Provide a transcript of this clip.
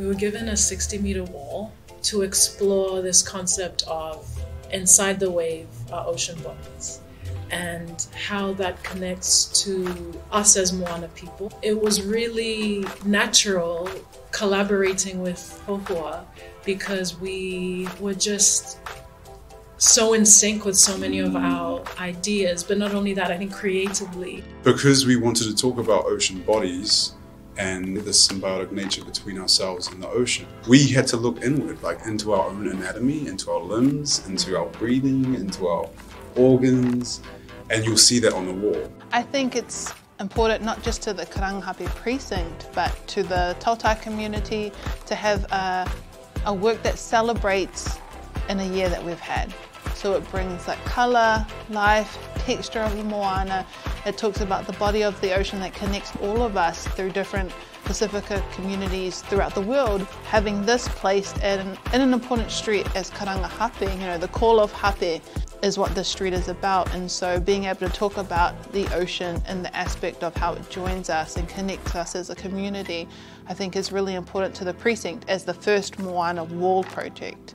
we were given a 60 meter wall to explore this concept of inside the wave are ocean bodies and how that connects to us as Moana people. It was really natural collaborating with Hohua because we were just so in sync with so many of mm. our ideas, but not only that, I think creatively. Because we wanted to talk about ocean bodies and the symbiotic nature between ourselves and the ocean, we had to look inward, like into our own anatomy, into our limbs, into our breathing, into our organs, and you'll see that on the wall. I think it's important not just to the Karangahape precinct, but to the Tautai community to have a, a work that celebrates in a year that we've had. So it brings like colour, life, texture of the moana. It talks about the body of the ocean that connects all of us through different Pacifica communities throughout the world. Having this placed in, in an important street as Karangahape, you know, the call of Hape is what this street is about. And so being able to talk about the ocean and the aspect of how it joins us and connects us as a community, I think is really important to the precinct as the first Moana wall project.